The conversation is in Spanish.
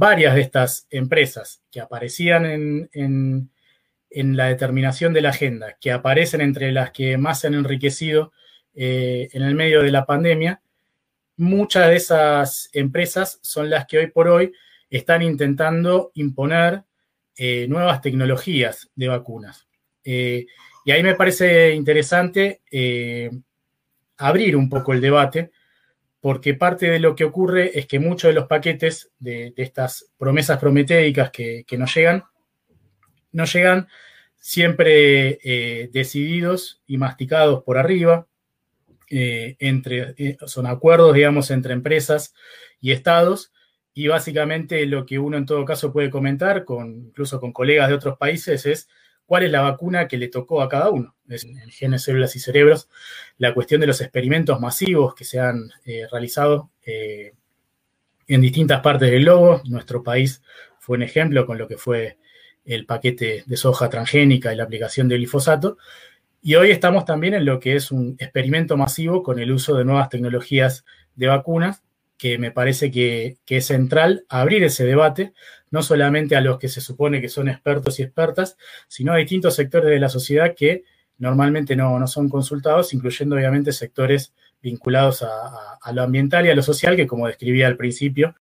varias de estas empresas que aparecían en, la determinación de la agenda, que aparecen entre las que más se han enriquecido eh, en el medio de la pandemia, muchas de esas empresas son las que hoy por hoy están intentando imponer eh, nuevas tecnologías de vacunas. Eh, y ahí me parece interesante abrir un poco el debate porque parte de lo que ocurre es que muchos de los paquetes de, estas promesas prometéicas que, nos llegan, no llegan siempre eh, decididos y masticados por arriba, eh, entre, eh, son acuerdos, digamos, entre empresas y estados, y básicamente lo que uno en todo caso puede comentar, con, incluso con colegas de otros países, es cuál es la vacuna que le tocó a cada uno. En genes, células y cerebros, la cuestión de los experimentos masivos que se han eh, realizado eh, en distintas partes del globo. Nuestro país fue un ejemplo con lo que fue el paquete de soja transgénica y la aplicación del glifosato. Y hoy estamos también en lo que es un experimento masivo con el uso de nuevas tecnologías de vacunas que me parece que, es central abrir ese debate, no solamente a los que se supone que son expertos y expertas, sino a distintos sectores de la sociedad que normalmente no, no son consultados, incluyendo obviamente sectores vinculados a, a, lo ambiental y a lo social, que como describía al principio,